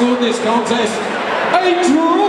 scored this contest a draw.